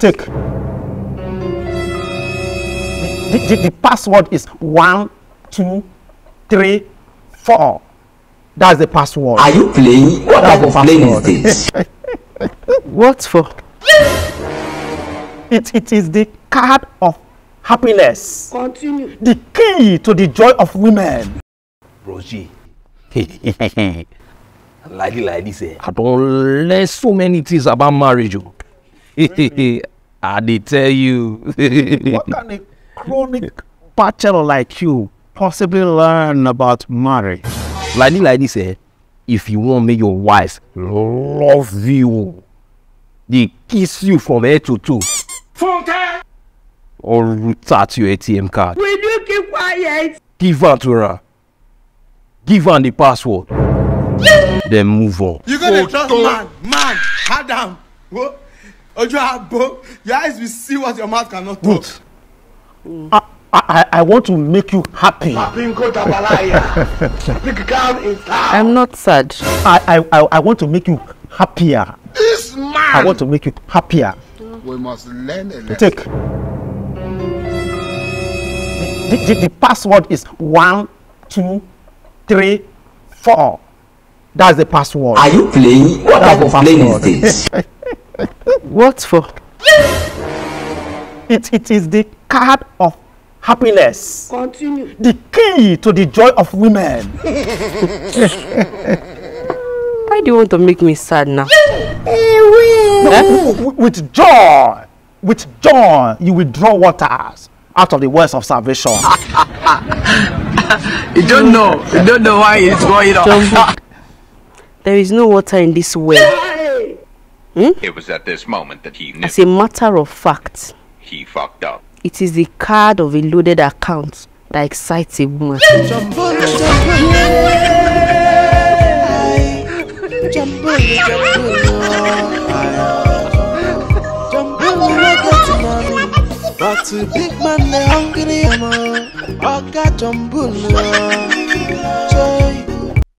Take. The, the, the password is one, two, three, four. That's the password. Are you playing? What type of playing is this? What for? It, it is the card of happiness. Continue. The key to the joy of women. Roger. like like this, eh? I don't learn so many things about marriage. oh. I dey tell you. What can a chronic bachelor like you possibly learn about marriage? like this, like this, eh? If you want make your wife love you, they kiss you from head to toe. Or root out your ATM card. Will you keep quiet? Give her to her. Give her the password. then move on. You gonna trust man, man, Adam. Wo, Ojo Abo, your eyes will see what your mouth cannot talk. Ruth, I, I, I want to make you happy. I, I'm not sad. I, I, I want to make you happier. This man. I want to make you happier. We must learn a lesson. Take. The, the, the password is one, two, three, four. That's the password. Are you playing? What type of playing is this? What for? It, it is the card of happiness. Continue. The key to the joy of women. Why do you want to make me sad now? W- eh? w- with joy, with joy, you will draw waters out of the wells of salvation. You don't know. You don't know why it's going on. There is no water in this well. It was at this moment that he knew As a matter of fact, he fucked up. it is the card of a loaded account that excites a woman. But to big man, they hungry, I'm a. I got jumbo. Joy.